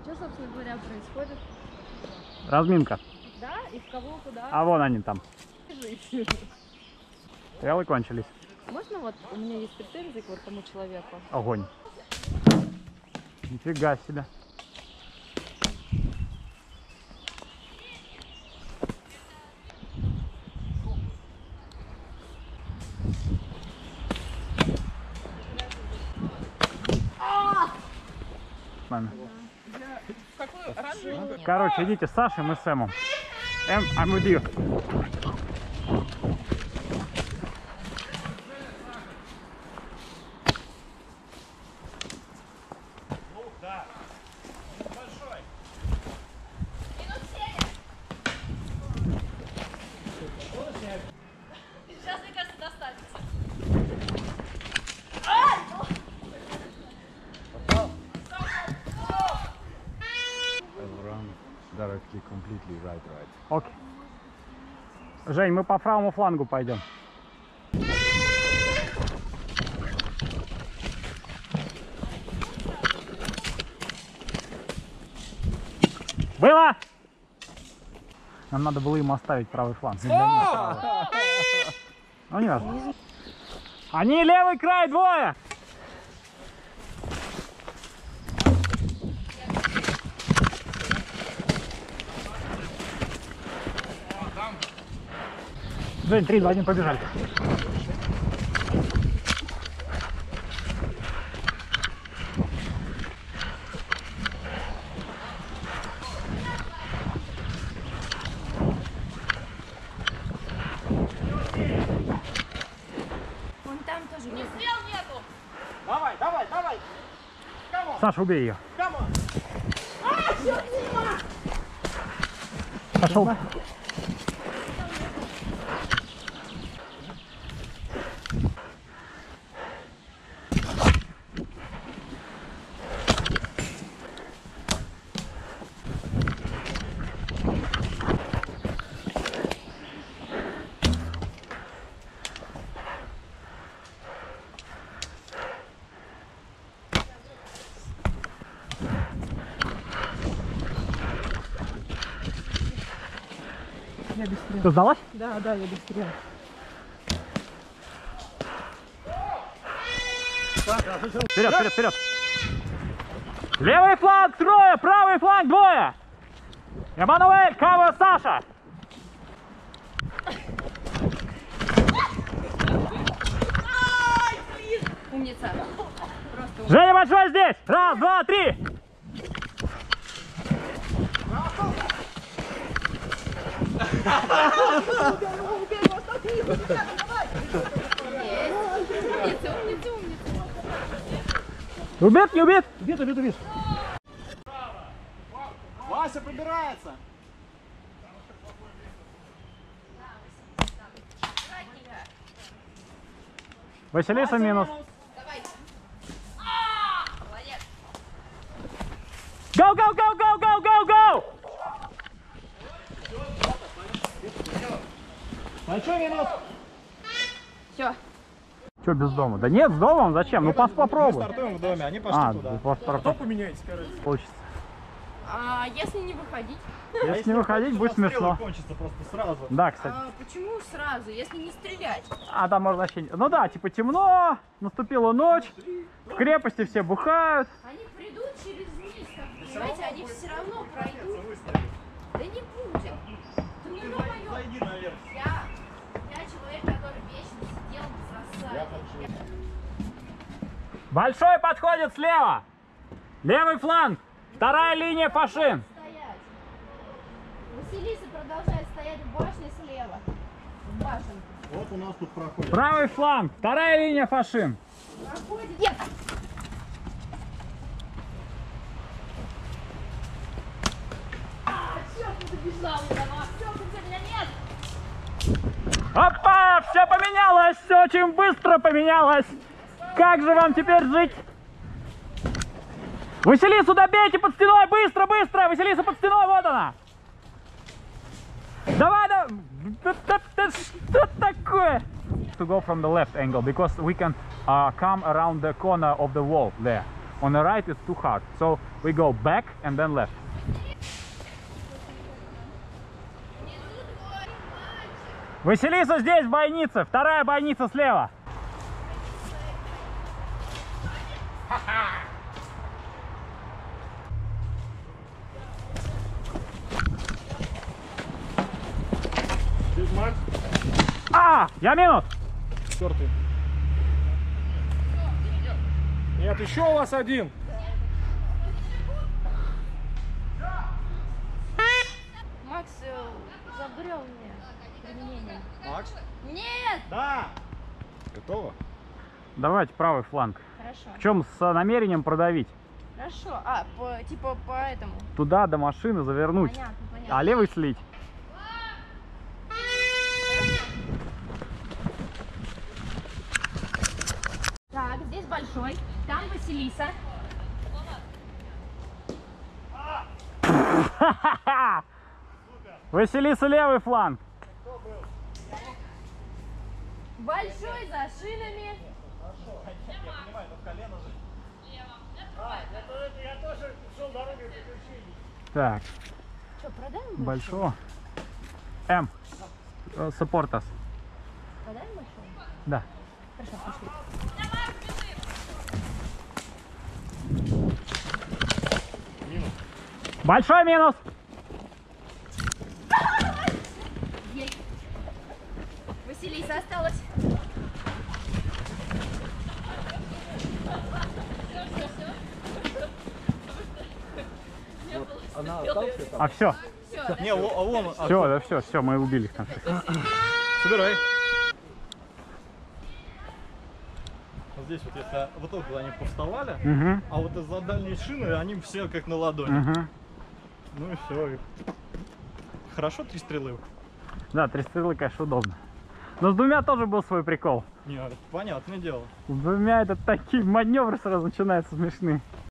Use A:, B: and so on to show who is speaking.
A: А что, собственно говоря, происходит?
B: Разминка.
A: Да? И в кого, куда?
B: А вон они там. Стрелы кончились.
A: Можно вот, у меня есть претензии к вот тому человеку.
B: Огонь. Нифига себе. Нами. Короче, идите с Сашей, мы с Сэмом. Эм, I'm with you.
C: Completely right, right.
B: Окей. Жень, мы по правому флангу пойдем. Было! Нам надо было ему оставить правый фланг. Ну, не важно. Они левый край, двое! Жень, 3, 2, 1, побежали.
A: Вон там тоже нет.
D: Давай, давай, давай!
B: Саша, убей ее. Пошел. Ты сдалась?
D: Да, да, я быстрее.
B: Вперед, вперед, вперед. Левый фланг трое, правый фланг двое. Эммануэль, Кава, Саша.
A: Умница.
B: Женя Большой здесь. Раз, два, три.
A: Умница, умница, умница.
B: Убит, не убит?
D: Убит, убит, убит. Вася пробирается.
B: Василиса минус.
A: Молодец.
B: Go, go, go, go, go, go, go.
D: Минус.
A: Все.
B: Че без дома? Да нет, с домом зачем? Ну пас попробуй.
D: Стартуем в доме, они пошли
B: А,
D: туда.
B: просто попробуй.
D: поменяйтесь, короче.
B: Получится.
A: А если не выходить?
B: Если не выходить, будет смешно.
D: кончится просто сразу.
B: Да, кстати.
A: А почему сразу, если не стрелять?
B: А там можно вообще... не- Ну да, типа темно, наступила ночь, в крепости все бухают.
A: Они придут через бы, понимаете, они все равно пройдут. Да не
B: Большой подходит слева. Левый фланг. Вторая линия Пашин.
A: Стоять. Василиса продолжает стоять в башне слева. В башенке.
D: Вот у нас тут проходит.
B: Правый фланг. Вторая линия Пашин.
A: Проходит. Нет.
B: Опа! Все поменялось! Все очень быстро поменялось! Как же вам теперь жить? Василису добейте под стеной! Быстро, быстро! Василиса под стеной, вот она! Давай, да... да- да- да Что такое? To go from the left angle, because we can uh, come around the corner of the wall there. On the right is too hard. So we go back and then left. Василиса здесь, бойница. Вторая бойница слева. Я минус.
D: Четвертый. Нет, еще у вас один.
A: Макс э, забрел мне применение.
D: Макс.
A: Нет!
D: Да. Готово?
B: Давайте правый фланг.
A: Хорошо.
B: Причем с намерением продавить.
A: Хорошо. А, по, типа по этому.
B: Туда до машины завернуть.
A: Понятно, понятно.
B: А левый слить.
A: Большой. Там Василиса.
B: Василиса левый фланг.
A: Большой за шинами.
B: Так,
A: Что, продаем
B: большого. М. Саппортас.
A: Продаем большой?
B: Да.
A: Хорошо, пошли.
B: Большой минус.
A: Василиса осталась.
D: Она осталась
B: А все,
A: Все, да?
D: Не, во- а
B: все, да все, все, мы убили их там.
D: Собирай. Вот здесь вот, если вот тут они повставали,
B: Мгм,
D: а вот из-за дальней шины они все как на ладони.
B: мгм.
D: Ну и все. Хорошо три стрелы?
B: Да, три стрелы, конечно, удобно. Но с двумя тоже был свой прикол.
D: Не, понятное дело.
B: С двумя это такие маневры сразу начинаются смешные.